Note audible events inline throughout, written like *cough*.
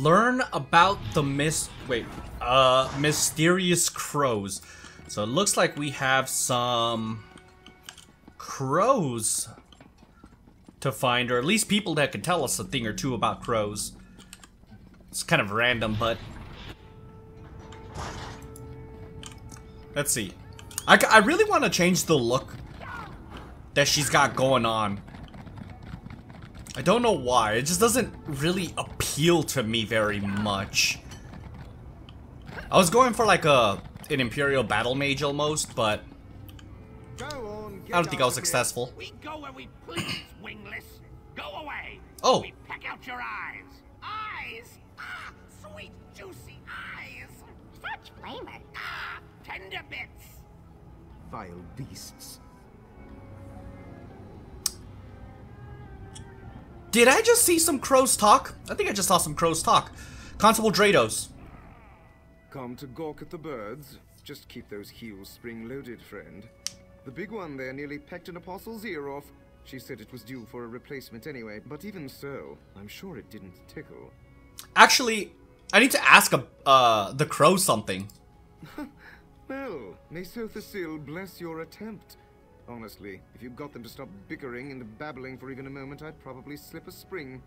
Learn about the mis- wait, uh, mysterious crows. So it looks like we have some crows to find, or at least people that can tell us a thing or two about crows. It's kind of random, but... Let's see. I, I really want to change the look that she's got going on. I don't know why. It just doesn't really appeal to me very much. I was going for like a an Imperial Battle Mage almost, but On, I don't think I was successful. We go where we please, *coughs* wingless. Go away. Oh. We peck out your eyes. Eyes? Ah, sweet, juicy eyes. Such flavor. Ah, tender bits. Vile beasts. Did I just see some crows talk? I think I just saw some crows talk. Constable Drados. Come to gawk at the birds? Just keep those heels spring-loaded, friend. The big one there nearly pecked an apostle's ear off. She said it was due for a replacement anyway, but even so, I'm sure it didn't tickle. Actually, I need to ask a, uh, the crow something. *laughs* Well, may Sotha Sil bless your attempt. Honestly, if you got them to stop bickering and babbling for even a moment, I'd probably slip a spring.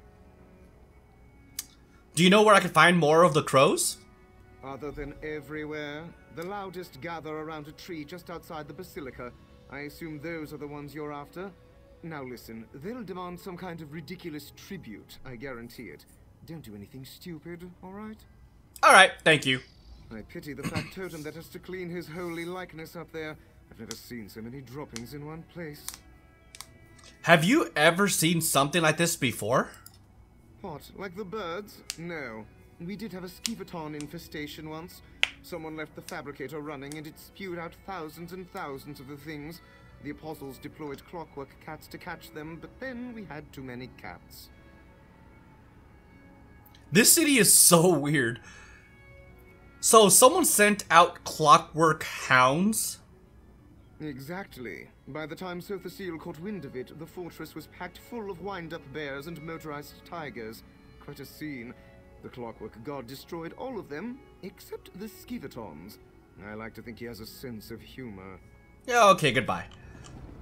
Do you know where I can find more of the crows? Other than everywhere, the loudest gather around a tree just outside the basilica. I assume those are the ones you're after. Now listen, they'll demand some kind of ridiculous tribute, I guarantee it. Don't do anything stupid, alright? Alright, thank you. I pity the factotum that has to clean his holy likeness up there. I've never seen so many droppings in one place. Have you ever seen something like this before? What, like the birds? No. We did have a skeevaton infestation once. Someone left the fabricator running and it spewed out thousands and thousands of the things. The apostles deployed clockwork cats to catch them, but then we had too many cats. This city is so weird. So, someone sent out clockwork hounds? Exactly. By the time Sotha Sil caught wind of it, the fortress was packed full of wind-up bears and motorized tigers. Quite a scene. The clockwork god destroyed all of them, except the skeevatons. I like to think he has a sense of humor. Yeah, okay, goodbye.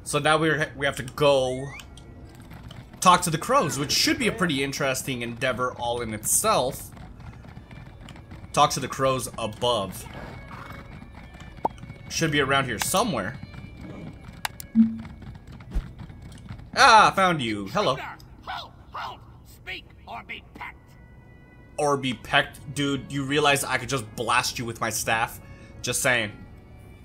So now we're we have to go talk to the crows, which should be a pretty interesting endeavor all in itself. Talk to the crows above. Should be around here somewhere. Ah, found you. Hello. Halt! Halt! Speak or be pecked. Or be pecked. Dude, you realize I could just blast you with my staff? Just saying.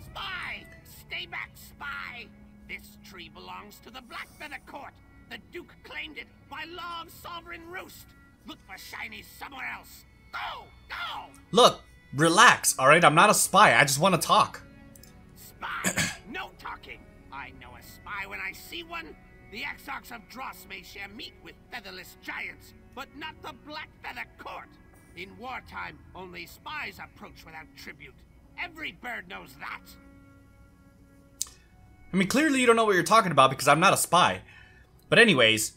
Spy! Stay back, spy! This tree belongs to the Black Blackfeather Court. The Duke claimed it by law of sovereign roost. Look for shiny somewhere else. Go! Go! Look, relax, alright? I'm not a spy. I just want to talk. Spy! *clears throat* no talking! I know a spy when I see one. The Exarchs of Dross may share meat with featherless giants, but not the Black Feather Court. In wartime, only spies approach without tribute. Every bird knows that. I mean, clearly you don't know what you're talking about because I'm not a spy. But anyways,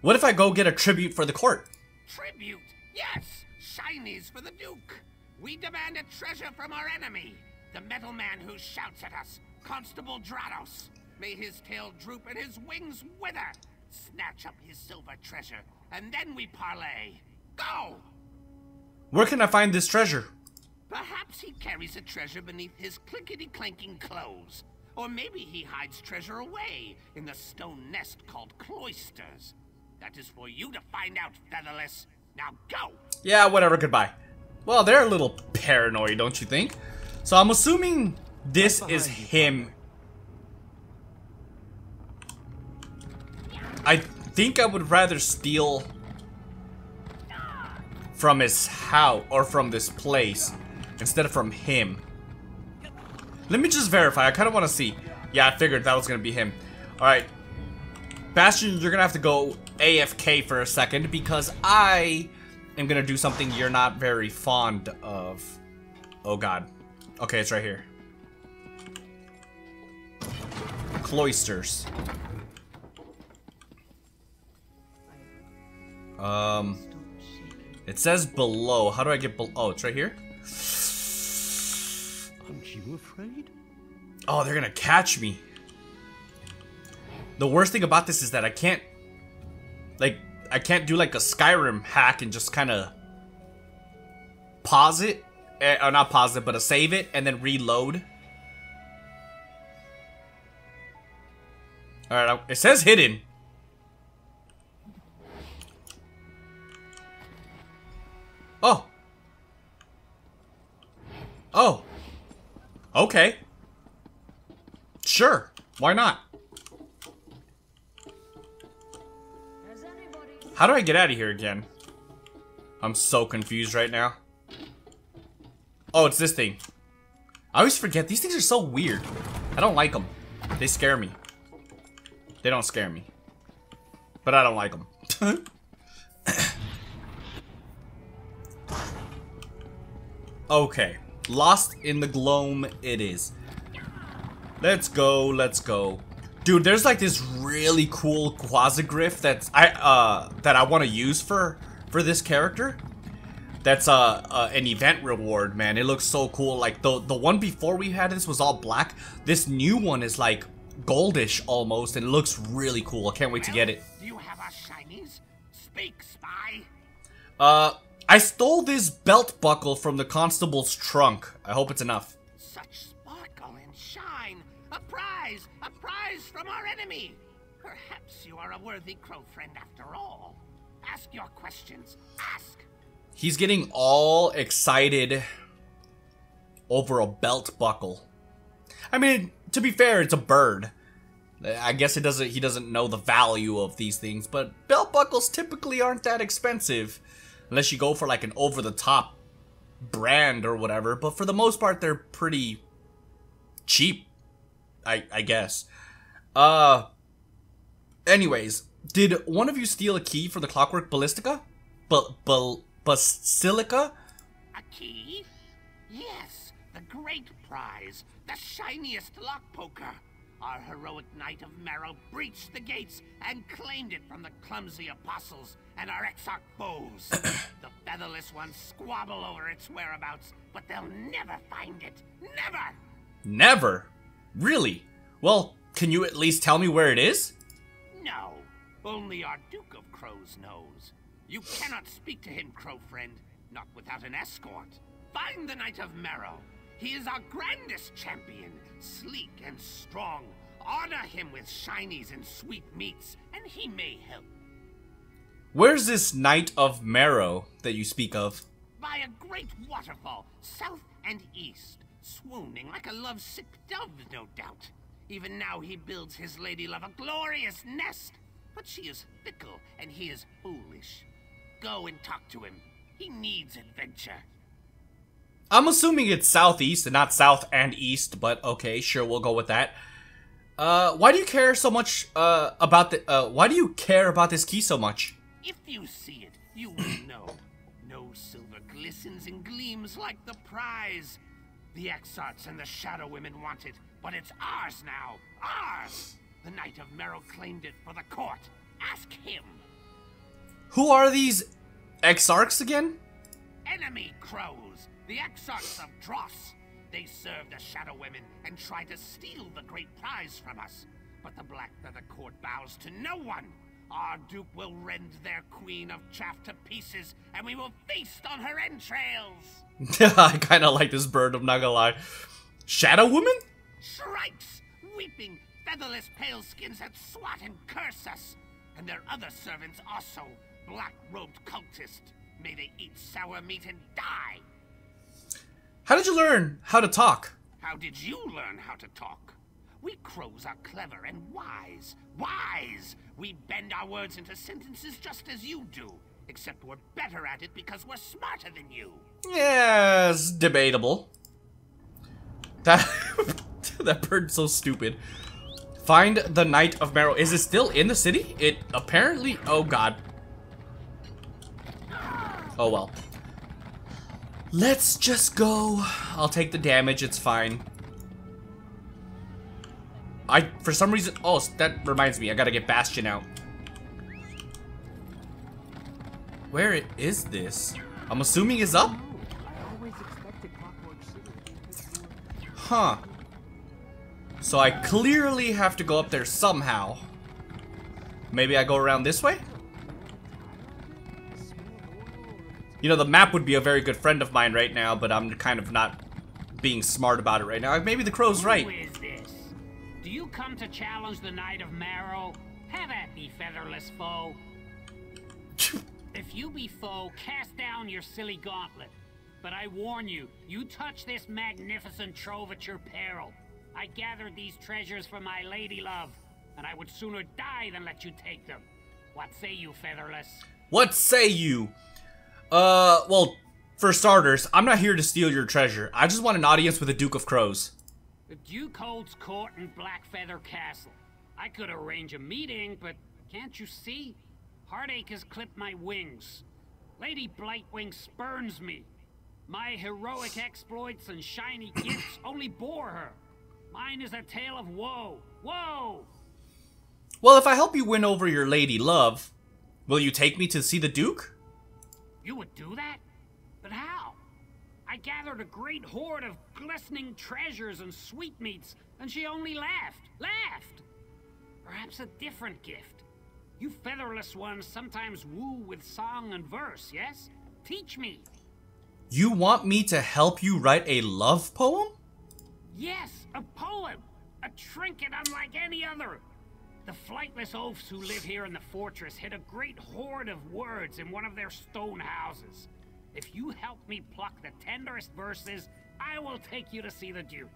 what if I go get a tribute for the court? Tribute? Yes! Shinies for the Duke! We demand a treasure from our enemy! The metal man who shouts at us, Constable Drados. May his tail droop and his wings wither! Snatch up his silver treasure, and then we parley! Go! Where can I find this treasure? Perhaps he carries a treasure beneath his clinkety-clanking clothes. Or maybe he hides treasure away in the stone nest called cloisters. That is for you to find out, Featherless. Now go! Yeah, whatever, goodbye. Well, they're a little paranoid, don't you think? So I'm assuming this is him. I think I would rather steal from his house or from this place instead of from him. Let me just verify. I kind of want to see. Yeah, I figured that was going to be him. All right. Bastian, you're going to have to go AFK for a second because I am going to do something you're not very fond of. Oh, God. Okay, it's right here. Cloisters. Um... It says below. How do I get below? Oh, it's right here? Aren't you afraid? Oh, they're gonna catch me. The worst thing about this is that I can't, like, I can't do like a Skyrim hack and just kind of pause it, eh, or not pause it, but a save it and then reload. All right, it says hidden. Oh. Oh. Okay. Sure. Why not? How do I get out of here again? I'm so confused right now. Oh, it's this thing. I always forget. These things are so weird. I don't like them. They scare me. They don't scare me. But I don't like them. *laughs* okay. Lost in the gloam it is. Let's go, let's go. Dude, there's like this really cool quasigriff that's I uh that I want to use for for this character. That's uh, uh, an event reward, man. It looks so cool. Like the the one before we had this was all black. This new one is like goldish almost, and it looks really cool. I can't wait to get it. Do you have our shinies? Speak, spy. Uh, I stole this belt buckle from the constable's trunk. I hope it's enough. Such sparkle and shine. A prize! A prize from our enemy! Perhaps you are a worthy crow friend after all. Ask your questions. Ask! He's getting all excited over a belt buckle. I mean, to be fair, it's a bird. I guess it doesn't he doesn't know the value of these things, but belt buckles typically aren't that expensive unless you go for like an over the top brand or whatever, but for the most part they're pretty cheap. I I guess. Uh anyways, did one of you steal a key for the Clockwork Ballistica? But but Basilica? A key? Yes, the great prize, the shiniest lock poker. Our heroic knight of Marrow breached the gates and claimed it from the clumsy apostles and our exarch foes. *coughs* the featherless ones squabble over its whereabouts, but they'll never find it. Never! Never? Really? Well, can you at least tell me where it is? No, only our Duke of Crows knows. You cannot speak to him, Crow friend, not without an escort. Find the Knight of Marrow. He is our grandest champion, sleek and strong. Honor him with shinies and sweet meats, and he may help. Where's this Knight of Marrow that you speak of? By a great waterfall, south and east, swooning like a lovesick dove, no doubt. Even now he builds his lady love a glorious nest, but she is fickle and he is foolish. Go and talk to him. He needs adventure. I'm assuming it's southeast and not south and east, but okay, sure, we'll go with that. Uh, why do you care so much, uh, about the, uh, why do you care about this key so much? If you see it, you will *coughs* know. No silver glistens and gleams like the prize. The Exarchs and the Shadow Women want it, but it's ours now. Ours! The Knight of Marrow claimed it for the court. Ask him. Who are these Exarchs again? Enemy crows, the Exarchs of Dross. They serve the Shadow Women and try to steal the great prize from us. But the Black Feather Court bows to no one. Our Duke will rend their Queen of Chaff to pieces, and we will feast on her entrails. *laughs* I kind of like this bird, I'm not gonna lie. Shadow Woman? Shrikes, weeping, featherless pale skins that swat and curse us. And their other servants also, black-robed cultists. May they eat sour meat and die. How did you learn how to talk? How did you learn how to talk? We crows are clever and wise. Wise! We bend our words into sentences just as you do. Except we're better at it because we're smarter than you. Yes, debatable. That *laughs* that bird's so stupid. Find the Knight of Marrow. Is it still in the city? It apparently. Oh god. Oh well. Let's just go. I'll take the damage. It's fine. I, for some reason, oh, that reminds me, I gotta get Bastian out. Where is this? I'm assuming it's up? Huh. So I clearly have to go up there somehow. Maybe I go around this way? You know, the map would be a very good friend of mine right now, but I'm kind of not being smart about it right now. Maybe the crow's right. Who is this? Do you come to challenge the Knight of Marrow? Have at me, featherless foe. *laughs* if you be foe, cast down your silly gauntlet. But I warn you, you touch this magnificent trove at your peril. I gathered these treasures for my lady love, and I would sooner die than let you take them. What say you, featherless? What say you? Uh, well, for starters, I'm not here to steal your treasure. I just want an audience with the Duke of Crows. The Duke holds court in Blackfeather Castle. I could arrange a meeting, but can't you see? Heartache has clipped my wings. Lady Blightwing spurns me. My heroic exploits and shiny *coughs* gifts only bore her. Mine is a tale of woe. Woe! Well, if I help you win over your lady love, will you take me to see the Duke? You would do that? But how? I gathered a great hoard of glistening treasures and sweetmeats, and she only laughed. Laughed! Perhaps a different gift. You featherless ones sometimes woo with song and verse, yes? Teach me. You want me to help you write a love poem? Yes, a poem! A trinket unlike any other! The flightless oafs who live here in the fortress hid a great hoard of words in one of their stone houses. If you help me pluck the tenderest verses, I will take you to see the Duke.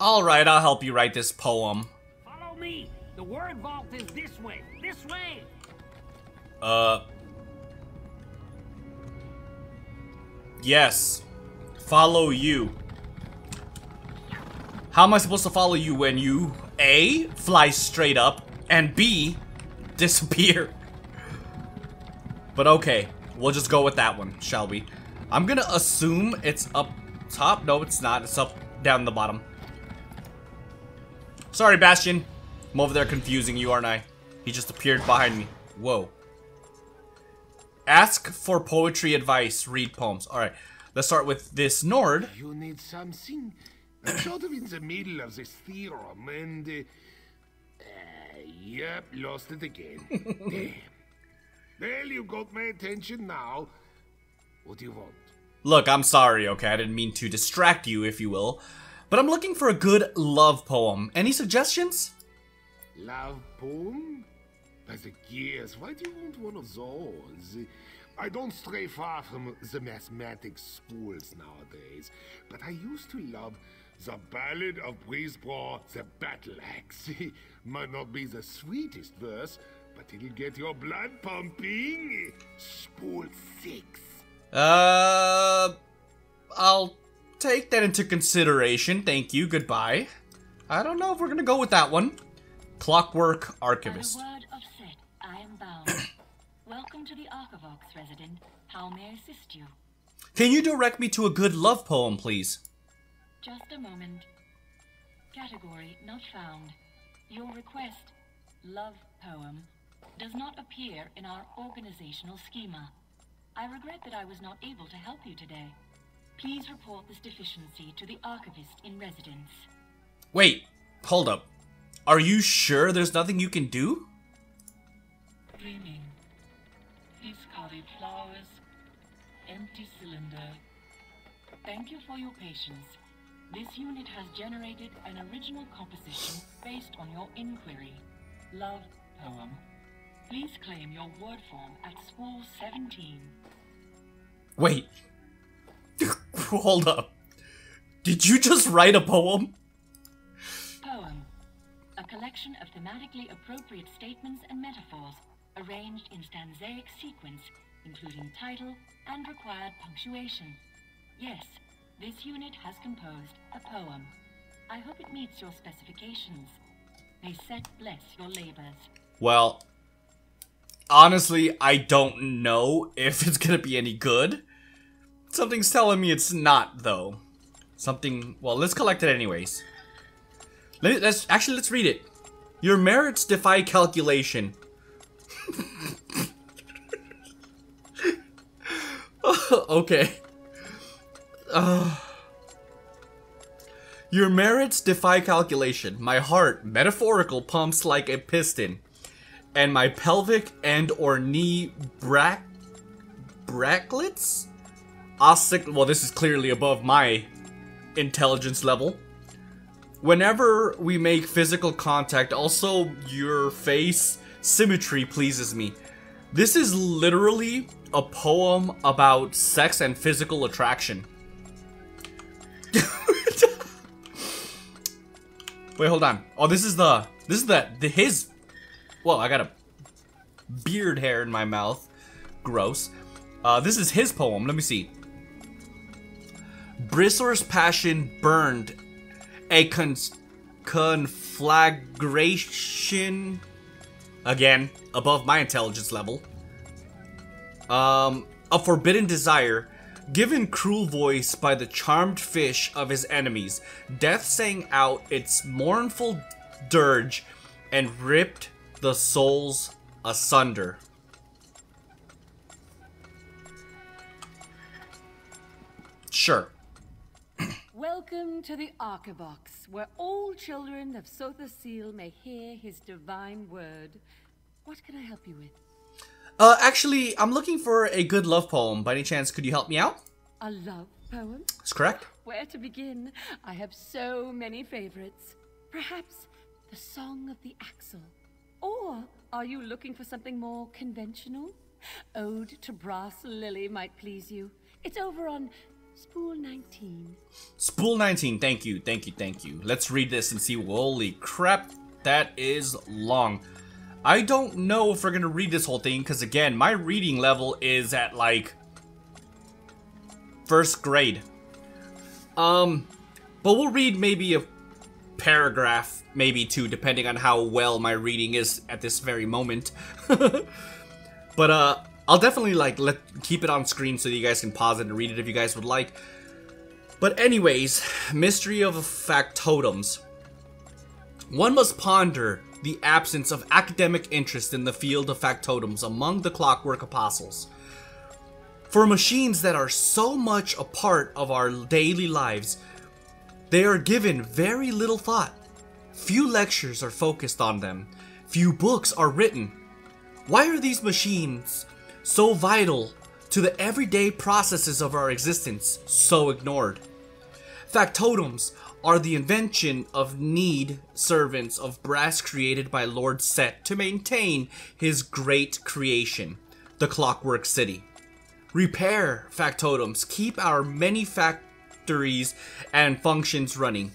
Alright, I'll help you write this poem. Follow me! The word vault is this way! This way! Uh. Yes. Follow you. How am I supposed to follow you when you A. Fly straight up and B. Disappear? But okay, we'll just go with that one, shall we? I'm gonna assume it's up top. No, it's not. It's up down the bottom. Sorry, Bastian. I'm over there confusing you, aren't I? He just appeared behind me. Whoa. Ask for poetry advice. Read poems. Alright, let's start with this Nord. You need something? Sort of in the middle of this theorem, and... Uh, yep, lost it again. *laughs* Damn. Well, you got my attention now. What do you want? Look, I'm sorry, okay? I didn't mean to distract you, if you will. But I'm looking for a good love poem. Any suggestions? Love poem? By the gears, why do you want one of those? I don't stray far from the mathematics schools nowadays, but I used to love the Ballad of Briseborough, the Battle Axe. *laughs* Might not be the sweetest verse, but it'll get your blood pumping. Spool 6. Uh, I'll take that into consideration. Thank you. Goodbye. I don't know if we're gonna go with that one. Clockwork Archivist. By the word of Seht, I am bound. *coughs* Welcome to the Archivox resident. How may I assist you? Can you direct me to a good love poem, please? Just a moment. Category not found. Your request, love poem, does not appear in our organizational schema. I regret that I was not able to help you today. Please report this deficiency to the archivist in residence. Wait, hold up. Are you sure there's nothing you can do? Dreaming. Discarded flowers. Empty cylinder. Thank you for your patience. This unit has generated an original composition based on your inquiry. Love poem. Please claim your word form at spool 17. Wait. *laughs* hold up. Did you just write a poem? Poem. A collection of thematically appropriate statements and metaphors arranged in stanzaic sequence, including title and required punctuation. Yes, this unit has composed a poem. I hope it meets your specifications. May Seht bless your labors. Well, honestly, I don't know if it's gonna be any good. Something's telling me it's not, though. Something. Well, let's collect it anyways. Let, let's actually let's read it. Your merits defy calculation. *laughs* okay. Uh, your merits defy calculation. My heart, metaphorical, pumps like a piston. And my pelvic and or knee brack bracklets? Ossic well this is clearly above my intelligence level. Whenever we make physical contact, also your face symmetry pleases me. This is literally a poem about sex and physical attraction. Wait, hold on. Oh, this is the this is the the his. Well, I got a beard hair in my mouth. Gross. Uh, this is his poem. Let me see. Brissor's passion burned a con conflagration again above my intelligence level. Um, a forbidden desire Given cruel voice by the charmed fish of his enemies, death sang out its mournful dirge and ripped the souls asunder. Sure. Welcome to the Archivox, where all children of Sotha Sil may hear his divine word. What can I help you with? Uh, actually, I'm looking for a good love poem. By any chance, could you help me out? A love poem? That's correct. Where to begin? I have so many favorites. Perhaps the Song of the Axle. Or are you looking for something more conventional? Ode to Brass Lily might please you. It's over on Spool 19. Spool 19, thank you, thank you, thank you. Let's read this and see. Holy crap, that is long. I don't know if we're gonna read this whole thing, because again, my reading level is at like first grade. Um, but we'll read maybe a paragraph, maybe two, depending on how well my reading is at this very moment. *laughs* but uh, I'll definitely like let keep it on screen so you guys can pause it and read it if you guys would like. But anyways, mystery of factotums. One must ponder the absence of academic interest in the field of factotums among the clockwork apostles. For machines that are so much a part of our daily lives, they are given very little thought. Few lectures are focused on them. Few books are written. Why are these machines so vital to the everyday processes of our existence so ignored? Factotums are the invention of need servants of brass created by Lord Seht to maintain his great creation, the Clockwork City. Repair factotums, keep our many factories and functions running.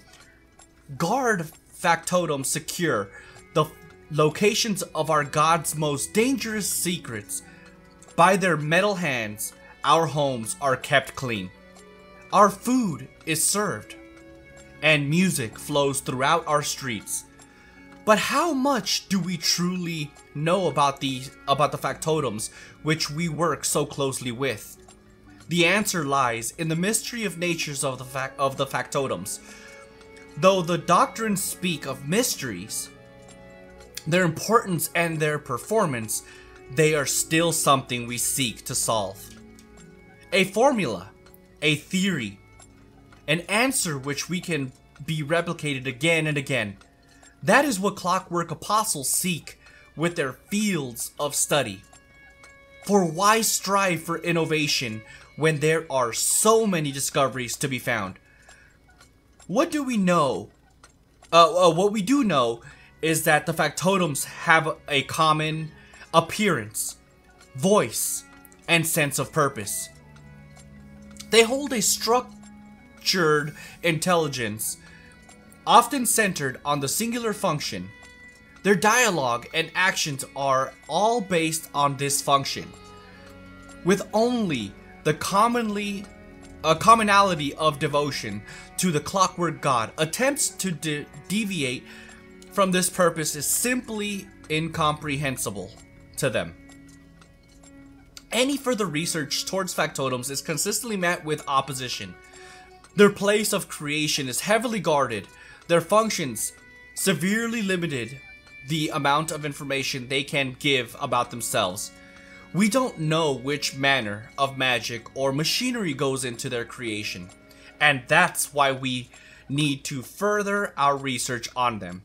Guard factotums secure the locations of our God's most dangerous secrets. By their metal hands, our homes are kept clean. Our food is served and music flows throughout our streets. But how much do we truly know about the about the factotums which we work so closely with? The answer lies in the mystery of natures of the fact of the factotums. Though the doctrines speak of mysteries, their importance and their performance, they are still something we seek to solve. A formula, a theory, an answer which we can be replicated again and again. That is what clockwork apostles seek with their fields of study. For why strive for innovation when there are so many discoveries to be found? What do we know? Uh, uh, what we do know is that the factotums have a common appearance, voice, and sense of purpose. They hold a structure structured intelligence, often centered on the singular function. Their dialogue and actions are all based on this function, with only the commonly a commonality of devotion to the clockwork god. Attempts to de deviate from this purpose is simply incomprehensible to them. Any further research towards factotums is consistently met with opposition. Their place of creation is heavily guarded, their functions severely limited the amount of information they can give about themselves. we don't know which manner of magic or machinery goes into their creation, and that's why we need to further our research on them.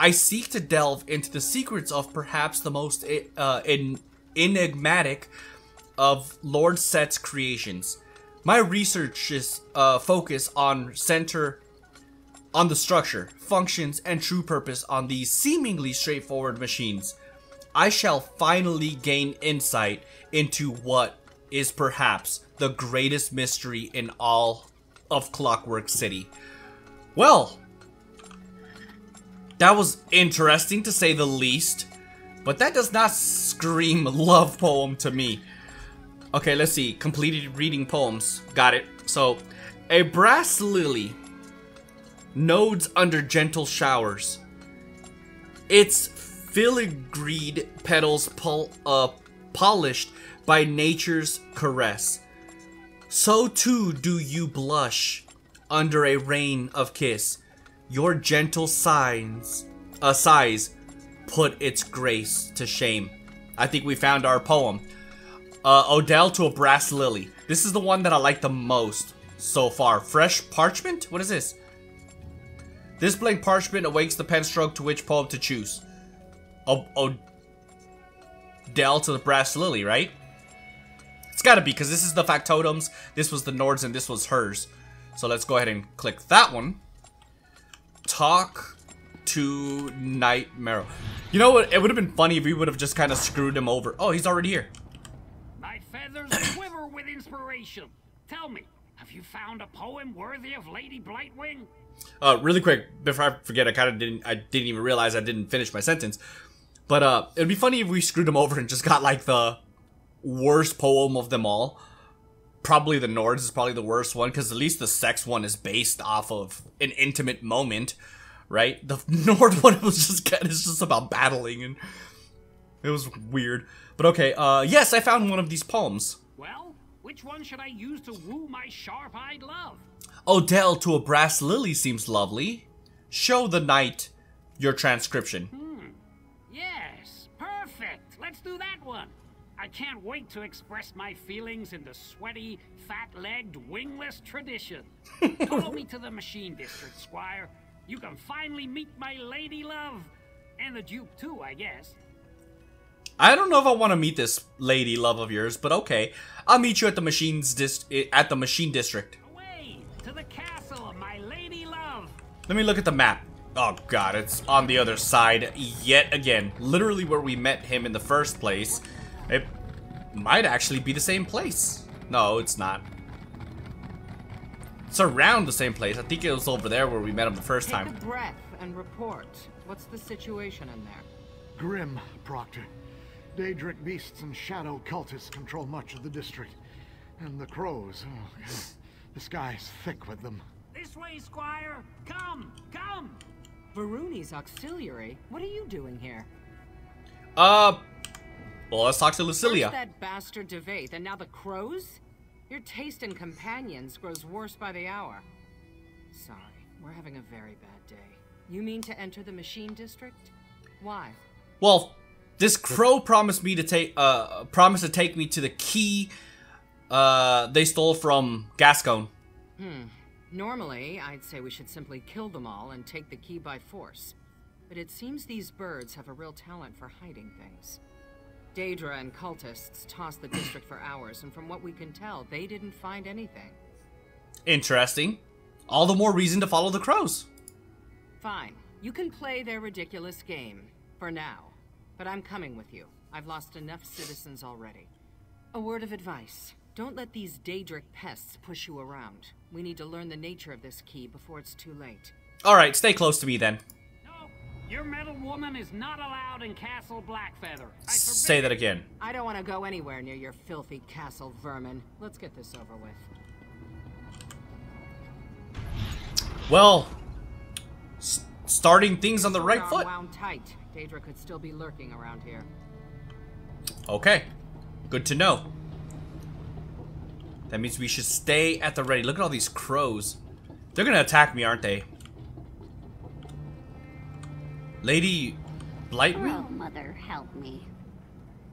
I seek to delve into the secrets of perhaps the most uh, en enigmatic of Lord Seht's creations. My researches uh, focus on center on the structure, functions, and true purpose on these seemingly straightforward machines. I shall finally gain insight into what is perhaps the greatest mystery in all of Clockwork City. Well, that was interesting to say the least, but that does not scream *laughs* love poem to me. Okay, let's see. Completed reading poems. Got it. So, a brass lily nodes under gentle showers. Its filigreed petals pol uh, polished by nature's caress. So too do you blush under a rain of kiss. Your gentle signs, uh, sighs put its grace to shame. I think we found our poem. Uh, Odell to a brass lily. This is the one that I like the most so far. Fresh parchment? What is this? This blank parchment awakes the pen stroke to which poem to choose. O Odell to the brass lily, right? It's gotta be, because this is the factotums, this was the Nord's, and this was hers. So let's go ahead and click that one. Talk to Knight Marrow. You know what? It would have been funny if we would have just kind of screwed him over. Oh, he's already here. Feathers quiver with inspiration. Tell me, have you found a poem worthy of Lady Blightwing? Uh, really quick, before I forget, I kind of didn't, I didn't even realize I didn't finish my sentence. But, uh, it'd be funny if we screwed him *laughs* over and just got, like, the worst poem of them all. Probably the Nords is probably the worst one, because at least the sex one is based off of an intimate moment, right? The *laughs* Nord one was just *laughs* kind of just about battling, and it was weird. But okay, uh, yes, I found one of these poems. Well, which one should I use to woo my sharp-eyed love? Odell to a brass lily seems lovely. Show the knight your transcription. Hmm. Yes, perfect. Let's do that one. I can't wait to express my feelings in the sweaty, fat-legged, wingless tradition. *laughs* Follow me to the machine district, Squire. You can finally meet my lady love. And the Duke, too, I guess. I don't know if I want to meet this lady love of yours, but okay. I'll meet you at the machines dis at the machine district. Away to the castle of my lady love. Let me look at the map. Oh god, it's on the other side yet again. Literally where we met him in the first place. It might actually be the same place. No, it's not. It's around the same place. I think it was over there where we met him the first Take time. a breath and report. What's the situation in there? Grim, Proctor. Daedric beasts and shadow cultists control much of the district. And the crows, oh, God. the sky's thick with them. This way, Squire. Come, come. Varuni's auxiliary? What are you doing here? Uh, well, let's talk to Lucilia. First that bastard Divayth, and now the crows? Your taste in companions grows worse by the hour. Sorry, we're having a very bad day. You mean to enter the machine district? Why? Well, this crow promised me to take, uh, promised to take me to the key, uh, they stole from Gascon. Hmm. Normally, I'd say we should simply kill them all and take the key by force. But it seems these birds have a real talent for hiding things. Daedra and cultists tossed the district for hours, and from what we can tell, they didn't find anything. Interesting. All the more reason to follow the crows. Fine. You can play their ridiculous game. For now. But I'm coming with you. I've lost enough citizens already. A word of advice. Don't let these Daedric pests push you around. We need to learn the nature of this key before it's too late. Alright, stay close to me then. No, your metal woman is not allowed in Castle Blackfeather. I Say that again. I don't want to go anywhere near your filthy castle vermin. Let's get this over with. Well, s- starting things on the right foot. Wound tight. Daedra could still be lurking around here. Okay. Good to know. That means we should stay at the ready. Look at all these crows. They're gonna attack me, aren't they? Lady Blightwing? Oh, mother, help me.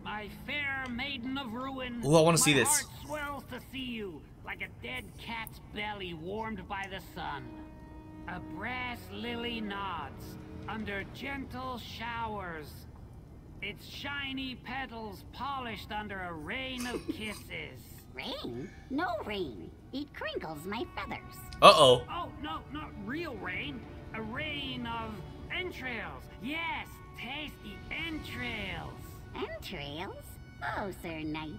My fair maiden of ruin. Ooh, I wanna see this. heart swells to see you, like a dead cat's belly warmed by the sun. A brass lily nods under gentle showers. Its shiny petals polished under a rain of *laughs* kisses. Rain? No rain. It crinkles my feathers. Uh-oh. Oh, no, not real rain. A rain of entrails. Yes, tasty entrails. Entrails? Oh, Sir Knight,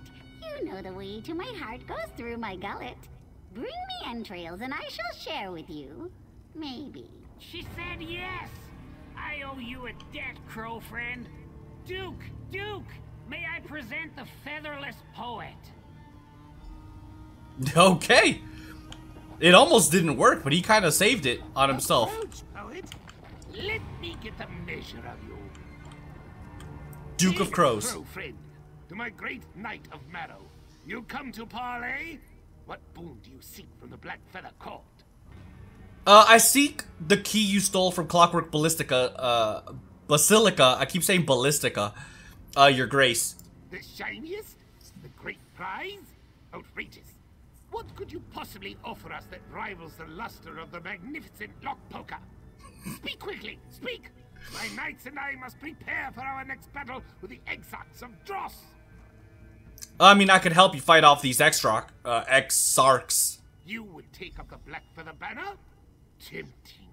you know the way to my heart goes through my gullet. Bring me entrails and I shall share with you. Maybe. She said yes. I owe you a debt, crow friend. Duke, Duke, may I present the featherless poet? *laughs* Okay. It almost didn't work, but he kind of saved it on himself. Approach, poet. Let me get a measure of you. Duke of Crows. Crow friend, to my great knight of Marrow, you come to parley? What boon do you seek from the Black Feather Court? Uh, I seek the key you stole from Clockwork Ballistica, uh, Basilica. I keep saying Ballistica. Uh, your grace. The shiniest? The great prize? Outrageous. What could you possibly offer us that rivals the luster of the magnificent lock poker? Speak quickly, speak! My knights and I must prepare for our next battle with the Exarchs of Dross. I mean, I could help you fight off these Exarch, uh, Exarchs. You would take up the Black Feather banner? Tempting.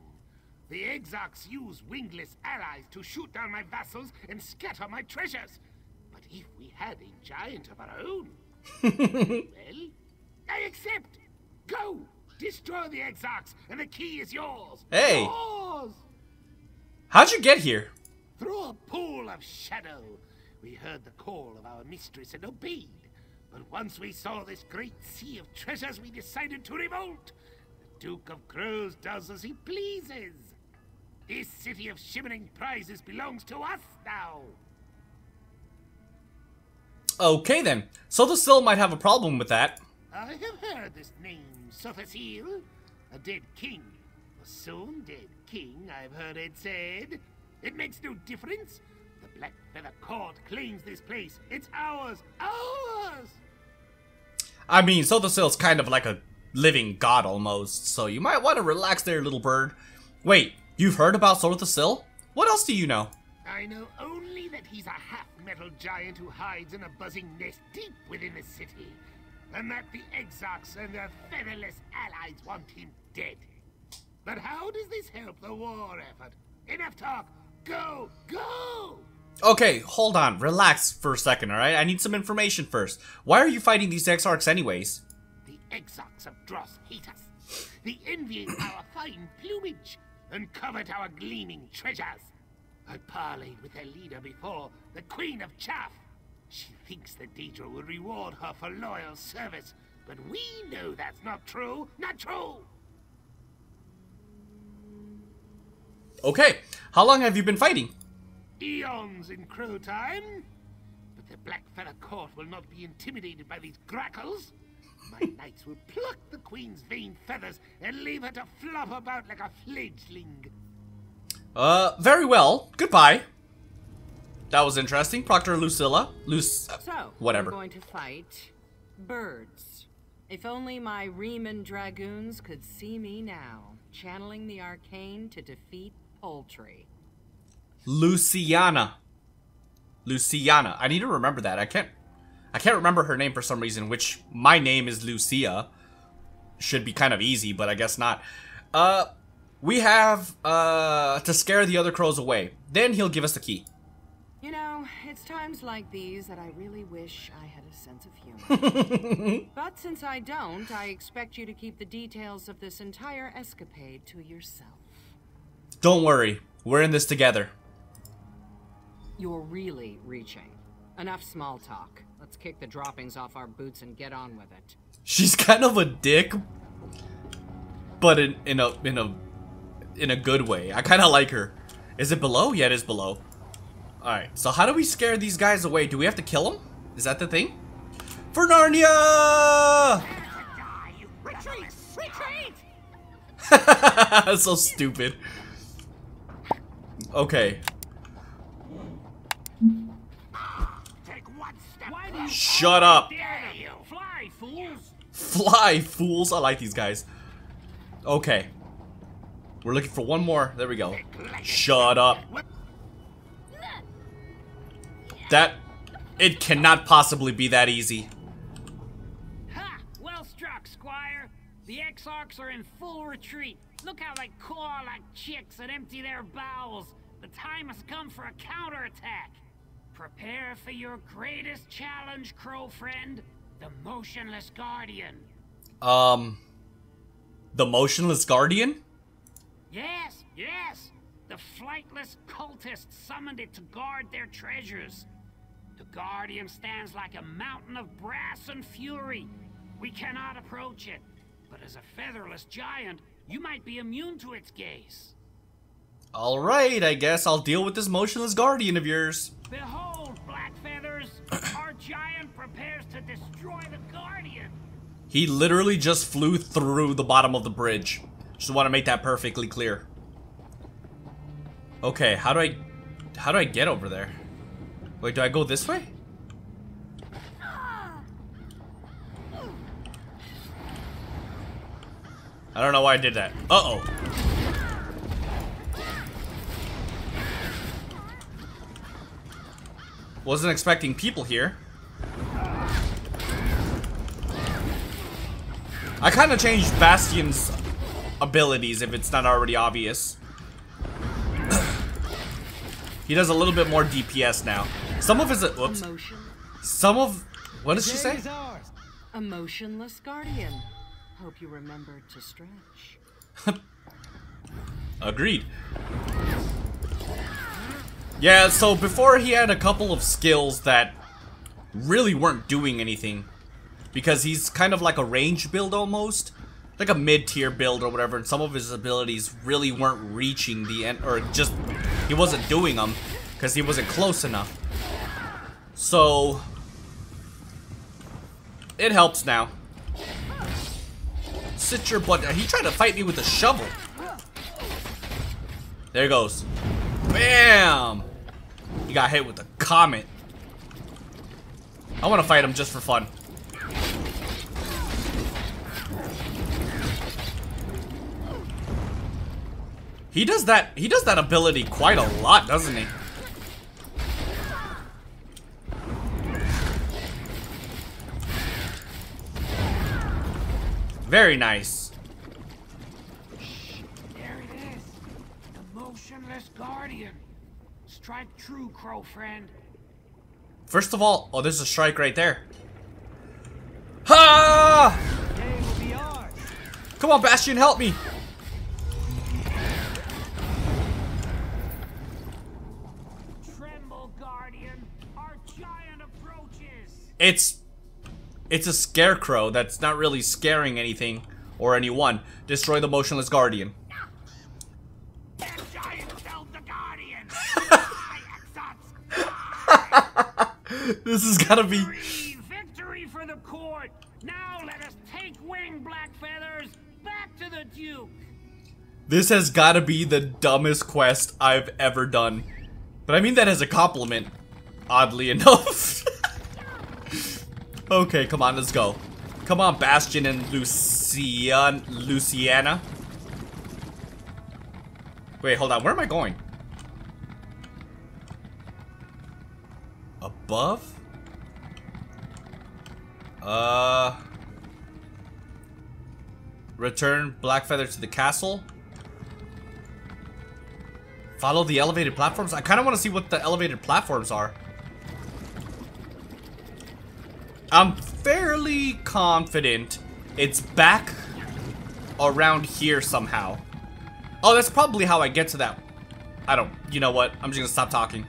The Exarchs use wingless allies to shoot down my vassals and scatter my treasures. But if we had a giant of our own, *laughs* well, I accept. Go, destroy the Exarchs, and the key is yours. Hey. Yours! How'd you get here? Through a pool of shadow, we heard the call of our mistress and obeyed. But once we saw this great sea of treasures, we decided to revolt. Duke of Crows does as he pleases. This city of shimmering prizes belongs to us now. Okay then. Sotha Sil might have a problem with that. I have heard this name, Sotha Sil. A uh, dead king. A soon dead king, I've heard it said. It makes no difference. The Black Feather Court claims this place. It's ours. Ours! I mean, so kind of like a living god almost, so you might want to relax there, little bird. Wait, you've heard about Sotha Sil? What else do you know? I know only that he's a half-metal giant who hides in a buzzing nest deep within the city. And that the Exarchs and their featherless allies want him dead. But how does this help the war effort? Enough talk! Go! Go! Okay, hold on, relax for a second, alright? I need some information first. Why are you fighting these Exarchs anyways? The Exarchs of Dross hate us. They envy our *coughs* fine plumage and covet our gleaming treasures. I parleyed with their leader before, the Queen of Chaff. She thinks that Deidre will reward her for loyal service, but we know that's not true. Not true! Okay, how long have you been fighting? Eons in crow time. But the Black Feather Court will not be intimidated by these grackles. My knights will pluck the Queen's vain feathers and leave her to flop about like a fledgling. Uh, very well. Goodbye. That was interesting. Proctor Lucilla. Luc- So, whatever. we're going to fight birds. If only my Riemann dragoons could see me now, channeling the arcane to defeat poultry. Luciana. Luciana. I need to remember that. I can't I can't remember her name for some reason, which my name is Lucia. Should be kind of easy, but I guess not. Uh we have uh to scare the other crows away. Then he'll give us the key. You know, it's times like these that I really wish I had a sense of humor. *laughs* but since I don't, I expect you to keep the details of this entire escapade to yourself. Don't worry. We're in this together. You're really reaching. Enough small talk. Let's kick the droppings off our boots and get on with it. She's kind of a dick, but in in a in a in a good way. I kind of like her. Is it below? Yeah, it is below. All right. So how do we scare these guys away? Do we have to kill them? Is that the thing? For Narnia! Retreat! Retreat! That's *laughs* so stupid. Okay. Take what Shut up. Fly, fools! Fly, fools. I like these guys. Okay. We're looking for one more. There we go. Shut up. That... It cannot possibly be that easy. Ha! Well struck, Squire. The Exarchs are in full retreat. Look how they claw like chicks and empty their bowels. The time has come for a counterattack. Prepare for your greatest challenge, Crow friend. The Motionless Guardian. Um... The Motionless Guardian? Yes, yes! The flightless cultists summoned it to guard their treasures. The Guardian stands like a mountain of brass and fury. We cannot approach it, but as a featherless giant, you might be immune to its gaze. Alright, I guess I'll deal with this Motionless Guardian of yours. Behold, Black Feathers, *clears throat* our giant prepares to destroy the Guardian. He literally just flew through the bottom of the bridge. Just want to make that perfectly clear. Okay, how do I... How do I get over there? Wait, do I go this way? I don't know why I did that. Uh-oh. Wasn't expecting people here. I kind of changed Bastian's abilities if it's not already obvious. *clears throat* he does a little bit more DPS now. Some of his uh, whoops. Emotion. Some of what did she say? Emotionless guardian. Hope you remembered to stretch. *laughs* Agreed. Yeah, so before he had a couple of skills that really weren't doing anything. Because he's kind of like a range build almost. Like a mid-tier build or whatever, and some of his abilities really weren't reaching the end, or just, he wasn't doing them, because he wasn't close enough. So, it helps now. Sit your butt down. He tried to fight me with a shovel. There he goes. Bam! He got hit with a comet. I want to fight him just for fun. He does that, he does that ability quite a lot, doesn't he? Very nice. There it is. The Motionless Guardian. Strike true, Crow friend. First of all, oh, there's a strike right there. Ha! Come on, Bastian, help me. Tremble, Guardian. Our giant approaches. It's it's a scarecrow that's not really scaring anything or anyone. Destroy the motionless guardian. *laughs* this has gotta be Victory, for the court. Now let us take wing, Black Feathers. Back to the Duke. this has gotta be the dumbest quest I've ever done. But I mean that as a compliment, oddly *laughs* enough. *laughs* okay, come on, let's go. Come on, Bastian and Lucian Luciana. Wait, hold on, where am I going? Above? Uh Return Blackfeather to the castle. Follow the elevated platforms? I kind of want to see what the elevated platforms are. I'm fairly confident it's back around here somehow. Oh, that's probably how I get to that. I don't, you know what? I'm just gonna stop talking.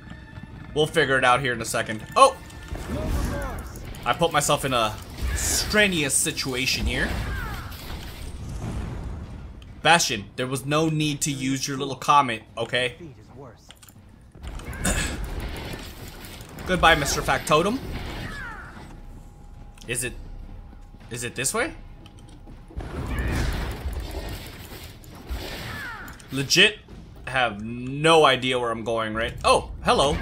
We'll figure it out here in a second. Oh! I put myself in a strenuous situation here. Bastian, there was no need to use your little comment, okay? *coughs* Goodbye, Mr. Factotum. Is it... Is it this way? Legit have no idea where I'm going, right? Oh, hello.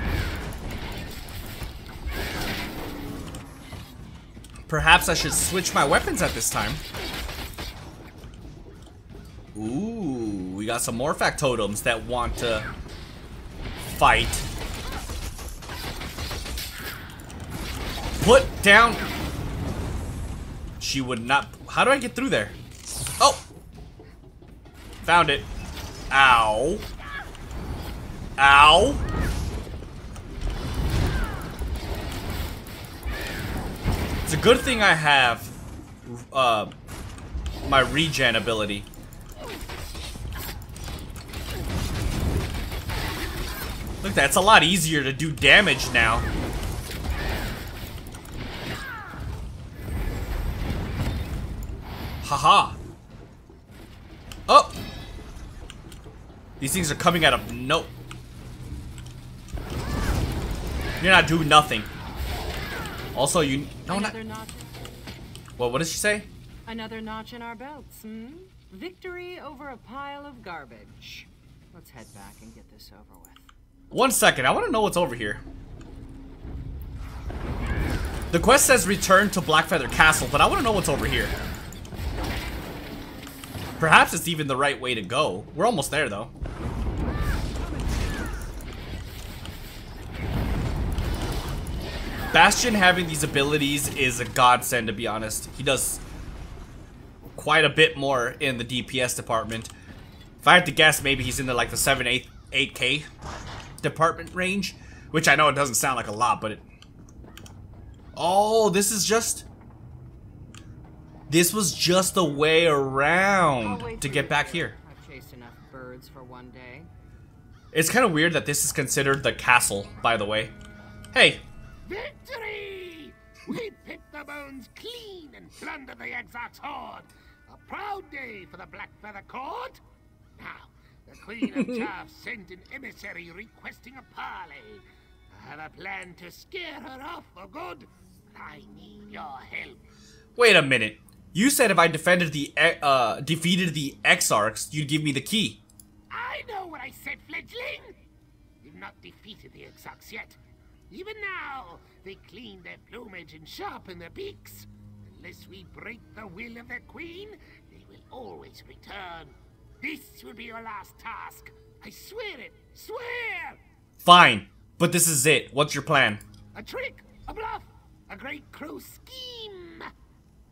Perhaps I should switch my weapons at this time. Ooh, we got some more factotums that want to fight. Put down. She would not. How do I get through there? Oh! Found it. Ow. Ow. Good thing I have uh, my regen ability. Look, that's a lot easier to do damage now. Haha. -ha. Oh! These things are coming out of no... You're not doing nothing. Also, you... No, not... Well, what did she say? Another notch in our belts, hmm? Victory over a pile of garbage. Let's head back and get this over with. One second, I want to know what's over here. The quest says return to Blackfeather Castle, but I want to know what's over here. Perhaps it's even the right way to go. We're almost there, though. Bastian having these abilities is a godsend, to be honest. He does quite a bit more in the DPS department. If I had to guess, maybe he's in the like the 7, 8, 8k department range. Which I know it doesn't sound like a lot, but it... Oh, this is just... This was just a way around to get back here. I've chased enough birds for one day. It's kind of weird that this is considered the castle, by the way. Hey. Victory! We picked the bones clean and plundered the Exarch's hoard. A proud day for the Blackfeather Court. Now, the Queen of *laughs* Chaff sent an emissary requesting a parley. I have a plan to scare her off for good. I need your help. Wait a minute. You said if I defended the uh defeated the Exarchs, you'd give me the key. I know what I said, fledgling. You've not defeated the Exarchs yet. Even now, they clean their plumage and sharpen their beaks. Unless we break the will of the queen, they will always return. This will be your last task. I swear it. Swear! Fine, but this is it. What's your plan? A trick, a bluff, a great crow scheme.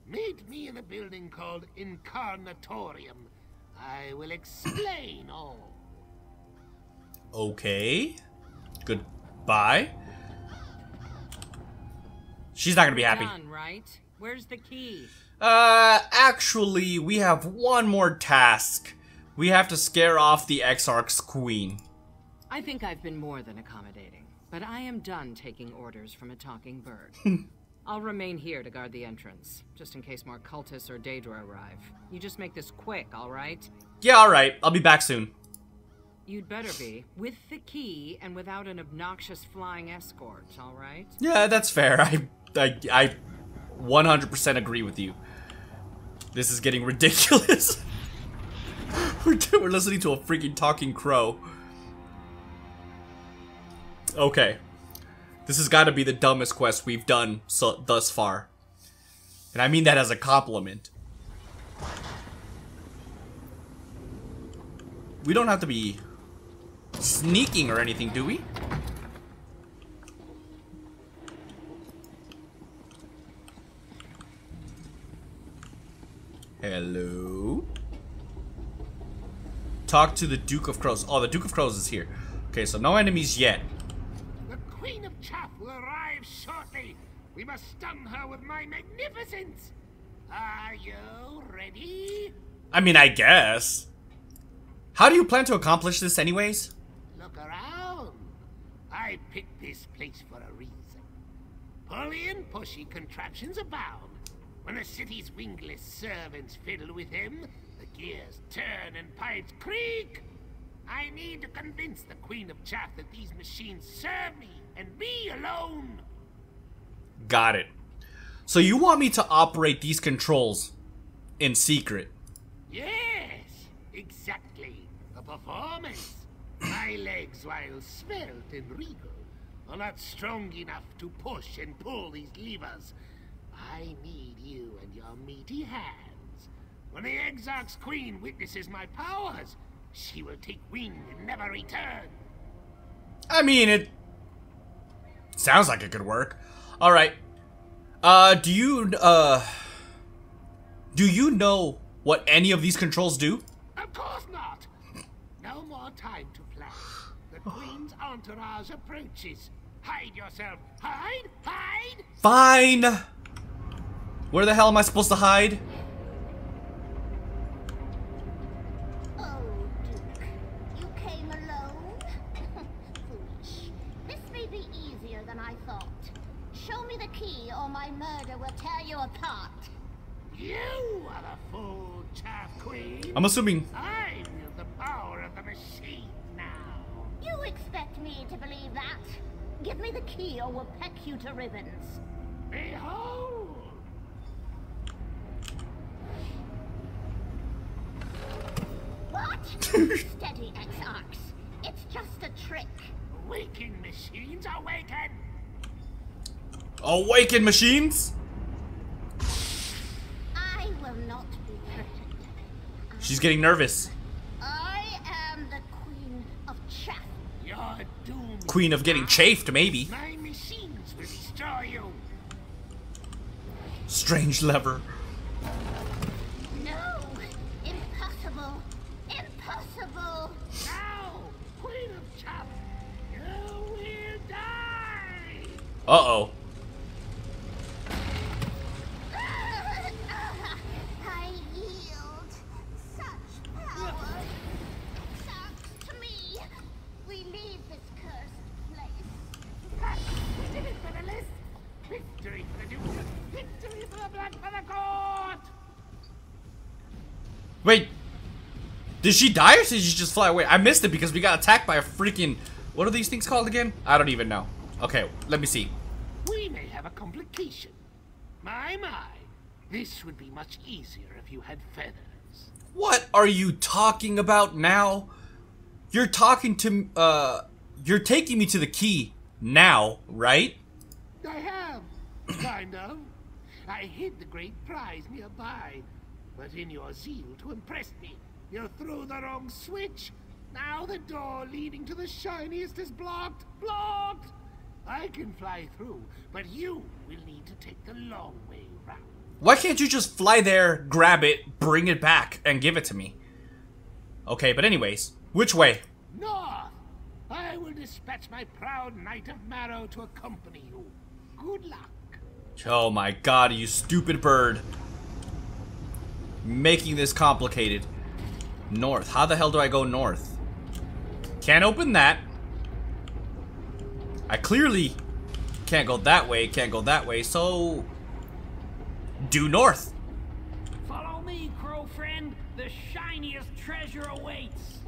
Meet me in a building called Incarnatorium. I will explain all. Okay. Goodbye. She's not gonna be happy. Done, right? Where's the key? Uh, actually, we have one more task. We have to scare off the Exarch's queen. I think I've been more than accommodating, but I am done taking orders from a talking bird. *laughs* I'll remain here to guard the entrance, just in case more cultists or Daedra arrive. You just make this quick, alright? Yeah, alright. I'll be back soon. You'd better be, with the key and without an obnoxious flying escort, alright? Yeah, that's fair. *laughs* I, I, I 100% agree with you. This is getting *laughs* ridiculous. we're, we're listening to a freaking talking crow. Okay. This has got to be the dumbest quest we've done so, thus far. And I mean that as a compliment. We don't have to be sneaking or anything, do we? Hello? Talk to the Duke of Crows. Oh, the Duke of Crows is here. Okay, so no enemies yet. The Queen of Chaff will arrive shortly. We must stun her with my magnificence. Are you ready? I mean, I guess. How do you plan to accomplish this anyways? Look around. I picked this place for a reason. Pulley and pushy contraptions abound. When the city's wingless servants fiddle with him, the gears turn and pipes creak. I need to convince the Queen of Chaff that these machines serve me and me alone. Got it. So you want me to operate these controls in secret? Yes, exactly. A performance. My legs, while svelte and regal, are not strong enough to push and pull these levers. I need you and your meaty hands. When the Exarch's queen witnesses my powers, she will take wing and never return. I mean, it sounds like it could work. All right. Uh, do you uh, do you know what any of these controls do? Of course not. No more time to plan. The *sighs* queen's entourage approaches. Hide yourself. Hide! Hide! Fine. Where the hell am I supposed to hide? Oh, Duke. You came alone? *laughs* Foolish. This may be easier than I thought. Show me the key or my murder will tear you apart. You are the full chaff queen. I'm assuming. I wield the power of the machine now. You expect me to believe that? Give me the key or we'll peck you to ribbons. Behold! What? *laughs* Steady, Exarchs. It's just a trick. Waking machines awaken! Awaken machines. I will not be threatened. She's getting nervous. I am the Queen of Chaff. You're doomed. Queen of getting chafed, maybe. My machines will destroy you. Strange lever. Court! Wait. Did she die or did she just fly away? I missed it because we got attacked by a freaking. What are these things called again? I don't even know. Okay, let me see. We may have a complication. My, my. This would be much easier if you had feathers. What are you talking about now? You're talking to. Uh. You're taking me to the key now, right? I have, kind of. I hid the great prize nearby, but in your zeal to impress me, you threw the wrong switch. Now the door leading to the shiniest is blocked. Blocked! I can fly through, but you will need to take the long way round. Why can't you just fly there, grab it, bring it back, and give it to me? Okay, but anyways, which way? North! I will dispatch my proud Knight of Marrow to accompany you. Good luck. Oh my god, you stupid bird. Making this complicated. North. How the hell do I go north? Can't open that. I clearly can't go that way, can't go that way, so... Due north. Follow me, crow friend. The shiniest treasure awaits.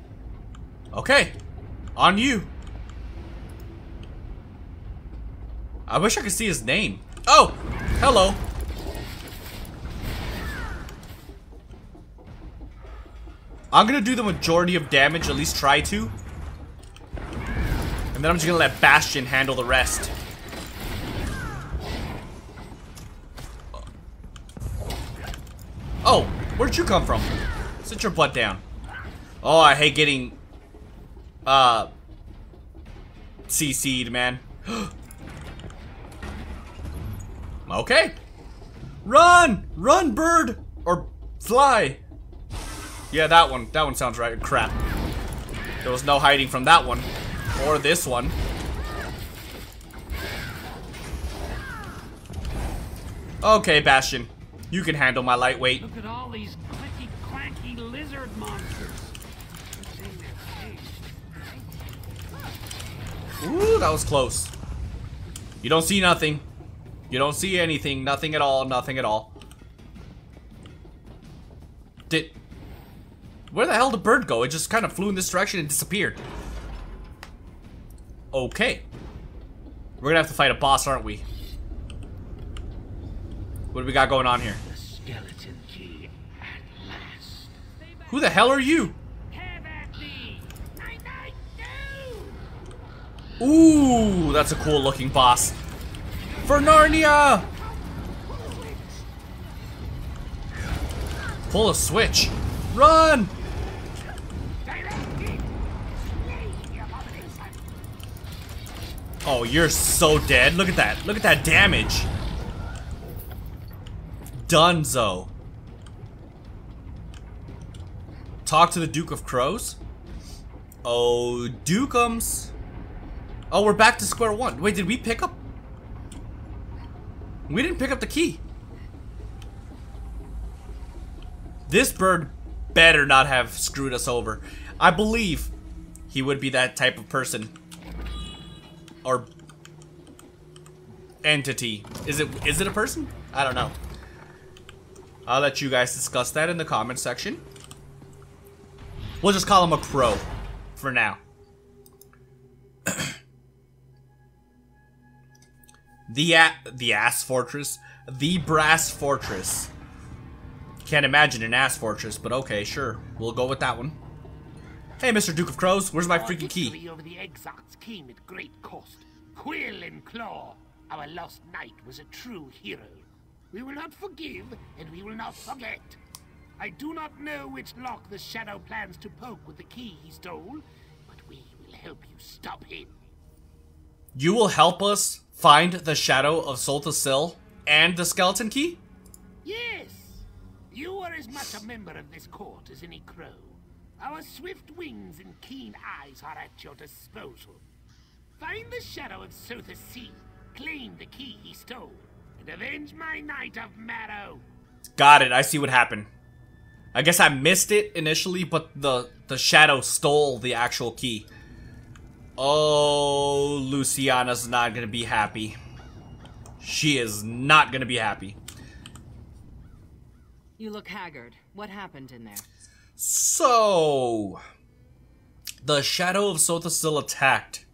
Okay. On you. I wish I could see his name. Oh! Hello. I'm gonna do the majority of damage, at least try to. And then I'm just gonna let Bastian handle the rest. Oh, where'd you come from? Sit your butt down. Oh, I hate getting, uh, CC'd, man. *gasps* okay. Run! Run, bird! Or fly! Yeah, that one. That one sounds right. Crap. There was no hiding from that one. Or this one. Okay, Bastian. You can handle my lightweight. Look at all these clicky clanky lizard monsters. What's in their face? Ooh, that was close. You don't see nothing. You don't see anything. Nothing at all. Nothing at all. Did... Where the hell did the bird go? It just kind of flew in this direction and disappeared. Okay. We're gonna have to fight a boss, aren't we? What do we got going on here? The skeleton key at last. Who the hell are you? Ooh, that's a cool looking boss. For Narnia! Pull a switch. Run! Oh, you're so dead. Look at that. Look at that damage. Dunzo. Talk to the Duke of Crows? Oh, Dukeums. Oh, we're back to square one. Wait, did we pick up? We didn't pick up the key. This bird better not have screwed us over. I believe he would be that type of person. Or entity. Is it is it a person? I don't know. I'll let you guys discuss that in the comment section. We'll just call him a crow for now. *coughs* the the ass fortress, the brass fortress. Can't imagine an ass fortress, but okay, sure. We'll go with that one. Hey, Mr. Duke of Crows, where's my freaking key? over the Exarchs came at great cost. Quill and Claw, our lost knight, was a true hero. We will not forgive, and we will not forget. I do not know which lock the Shadow plans to poke with the key he stole, but we will help you stop him. You will help us find the shadow of Sotha Sil and the skeleton key? Yes, you are as much a member of this court as any crow. Our swift wings and keen eyes are at your disposal. Find the shadow of Sotha Sil, claim the key he stole, and avenge my knight of Marrow. Got it. I see what happened. I guess I missed it initially, but the the shadow stole the actual key. Oh, Luciana's not gonna be happy. She is not gonna be happy. You look haggard. What happened in there? So, the shadow of Sotha Sil attacked,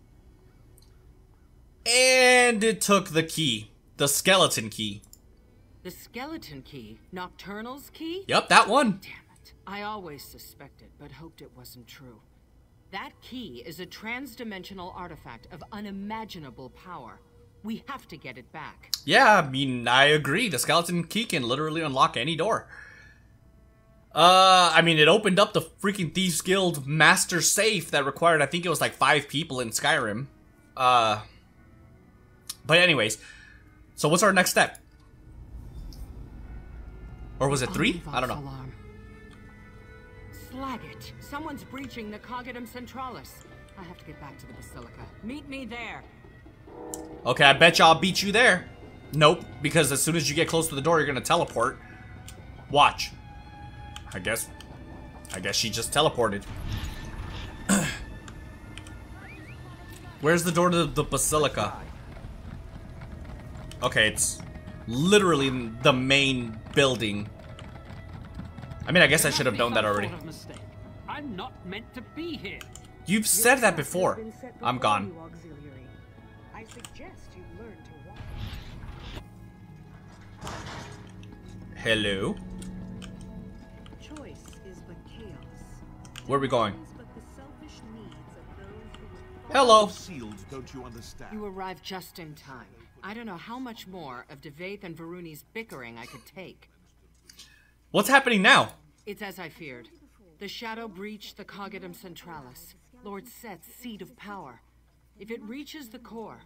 and it took the key, the skeleton key. The skeleton key? Nocturnal's key? Yep, that one. Damn it. I always suspected, but hoped it wasn't true. That key is a trans-dimensional artifact of unimaginable power. We have to get it back. Yeah, I mean, I agree. The skeleton key can literally unlock any door. Uh, I mean, it opened up the freaking Thieves Guild master safe that required, I think it was like five people in Skyrim. Uh, but anyways, so what's our next step? Or was it three? I don't know. Alarm. Slag it. Someone's breaching the Cogitum Centralis. I have to get back to the Basilica. Meet me there. Okay, I bet you I'll beat you there. Nope, because as soon as you get close to the door, you're gonna teleport. Watch. I guess. I guess she just teleported. *clears throat* Where's the door to the basilica? Okay, it's literally the main building. I mean, I guess I should have known that already. Sort of mistake. I'm not meant to be here. You've said that before. I'm gone. I suggest you learn to walk. Hello. Where are we going? But the selfish needs of those who would Hello. Sealed, don't you understand? You arrived just in time. I don't know how much more of Divayth and Varuni's bickering I could take. What's happening now? It's as I feared. The Shadow breached the Cogitum Centralis, Lord Seht's seat of power. If it reaches the core,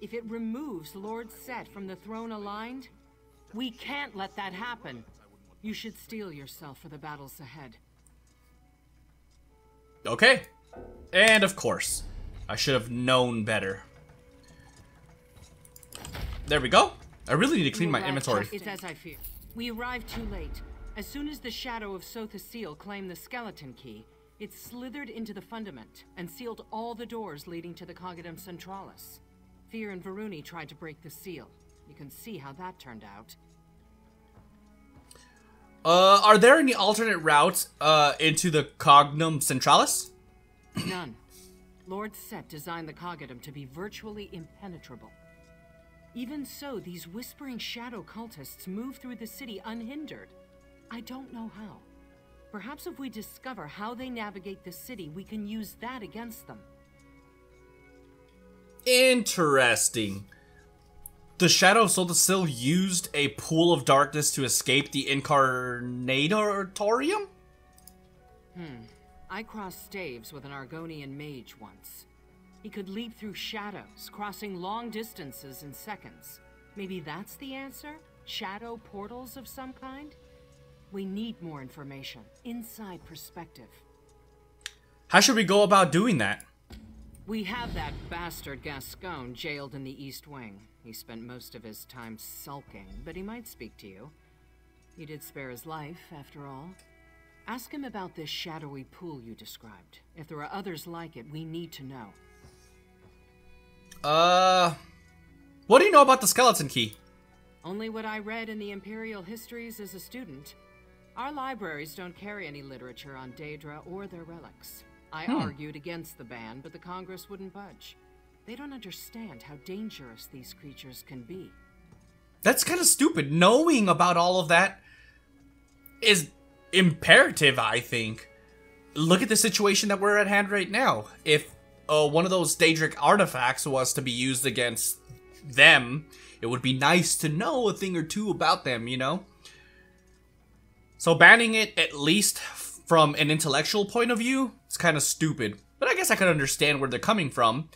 if it removes Lord Seht from the throne aligned, we can't let that happen. You should steel yourself for the battles ahead. Okay. And of course, I should have known better. There we go. I really need to clean You my arrived inventory. It's as I fear. We arrived too late. As soon as the shadow of Sotha Sil claimed the skeleton key, it slithered into the fundament and sealed all the doors leading to the Cogitum Centralis. Fyr and Varuni tried to break the seal. You can see how that turned out. Uh, are there any alternate routes uh into the Cogitum Centralis? None. Lord Seht designed the Cogitum to be virtually impenetrable. Even so, these whispering shadow cultists move through the city unhindered. I don't know how. Perhaps if we discover how they navigate the city, we can use that against them. Interesting. The Shadow of Sotha Sil used a pool of darkness to escape the Incarnatorium? Hmm. I crossed staves with an Argonian mage once. He could leap through shadows, crossing long distances in seconds. Maybe that's the answer? Shadow portals of some kind? We need more information. Inside perspective. How should we go about doing that? We have that bastard Gascon jailed in the East Wing. He spent most of his time sulking, but he might speak to you. You did spare his life, after all. Ask him about this shadowy pool you described. If there are others like it, we need to know. Uh... What do you know about the skeleton key? Only what I read in the Imperial Histories as a student. Our libraries don't carry any literature on Daedra or their relics. I Hmm. argued against the ban, but the Congress wouldn't budge. They don't understand how dangerous these creatures can be. That's kind of stupid. Knowing about all of that is imperative, I think. Look at the situation that we're at hand right now. If uh, one of those Daedric artifacts was to be used against them, it would be nice to know a thing or two about them, you know? So banning it, at least from an intellectual point of view, it's kind of stupid. But I guess I could understand where they're coming from,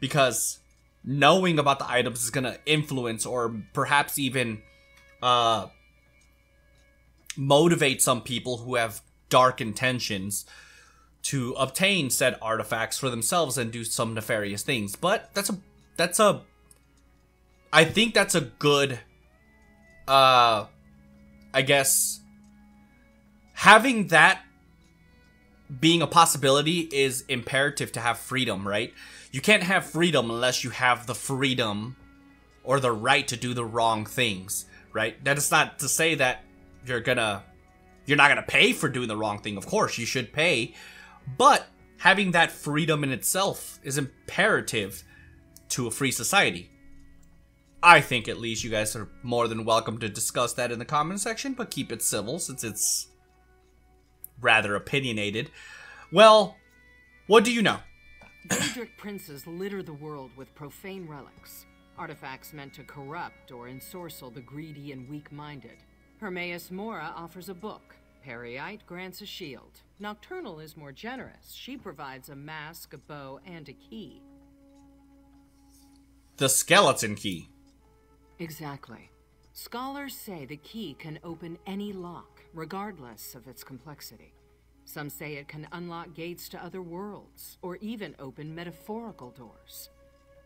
because knowing about the items is gonna influence or perhaps even uh, motivate some people who have dark intentions to obtain said artifacts for themselves and do some nefarious things. But that's a that's a I think that's a good uh I guess having that being a possibility is imperative to have freedom, right? You can't have freedom unless you have the freedom or the right to do the wrong things, right? That is not to say that you're gonna you're not gonna pay for doing the wrong thing. Of course, you should pay, but having that freedom in itself is imperative to a free society. I think at least you guys are more than welcome to discuss that in the comment section, but keep it civil since it's rather opinionated. Well, what do you know? Daedric princes litter the world with profane relics, artifacts meant to corrupt or ensorcel the greedy and weak-minded. Hermaeus Mora offers a book. Peryite grants a shield. Nocturnal is more generous. She provides a mask, a bow, and a key. The skeleton key. Exactly. Scholars say the key can open any lock, regardless of its complexity. Some say it can unlock gates to other worlds, or even open metaphorical doors.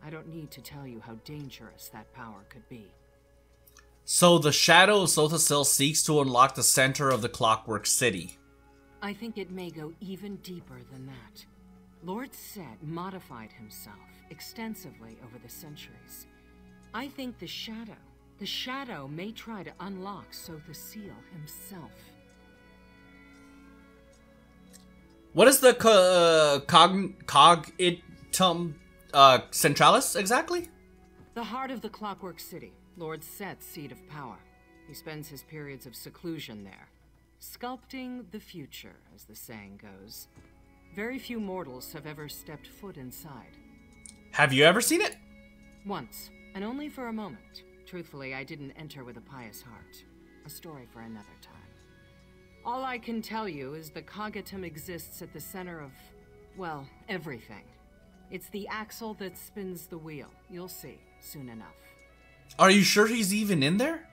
I don't need to tell you how dangerous that power could be. So the shadow of Sotha Sil seeks to unlock the center of the Clockwork City. I think it may go even deeper than that. Lord Seht modified himself extensively over the centuries. I think the Shadow, the Shadow may try to unlock Sotha Sil himself. What is the co- uh, cog cogitum uh, centralis exactly? The heart of the Clockwork City, Lord Seht's seat of power. He spends his periods of seclusion there, sculpting the future, as the saying goes. Very few mortals have ever stepped foot inside. Have you ever seen it? Once, and only for a moment. Truthfully, I didn't enter with a pious heart. A story for another time. All I can tell you is the Cogitum exists at the center of, well, everything. It's the axle that spins the wheel. You'll see, soon enough. Are you sure he's even in there?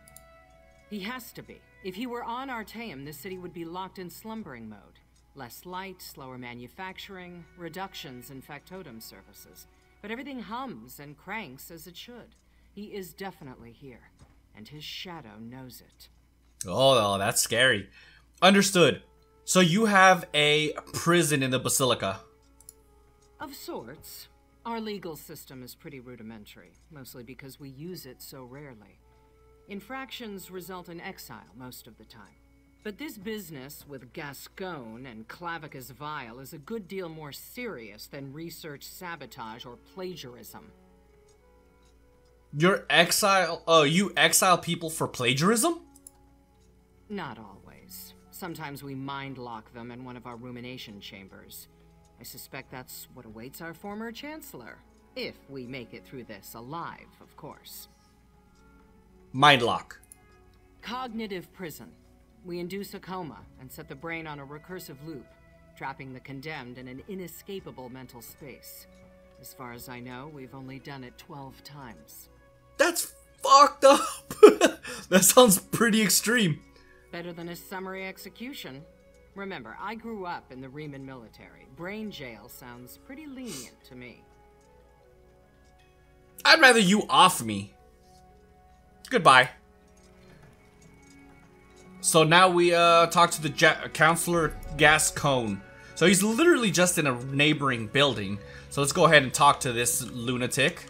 He has to be. If he were on Artaeum, the city would be locked in slumbering mode. Less light, slower manufacturing, reductions in factotum services. But everything hums and cranks as it should. He is definitely here, and his shadow knows it. Oh, that's scary. Understood. So you have a prison in the Basilica. Of sorts. Our legal system is pretty rudimentary, mostly because we use it so rarely. Infractions result in exile most of the time. But this business with Gascon and Clavicus Vile is a good deal more serious than research sabotage or plagiarism. You're exile. Oh, you exile people for plagiarism? Not always. Sometimes we mind lock them in one of our rumination chambers. I suspect that's what awaits our former chancellor. If we make it through this alive, of course. Mind lock. Cognitive prison. We induce a coma and set the brain on a recursive loop, trapping the condemned in an inescapable mental space. As far as I know, we've only done it 12 times. That's fucked up. *laughs* that sounds pretty extreme. Better than a summary execution. Remember, I grew up in the Riemann military. Brain jail sounds pretty lenient to me. I'd rather you off me. Goodbye. So now we uh talk to the ja- counselor Gascon. So he's literally just in a neighboring building. So let's go ahead and talk to this lunatic.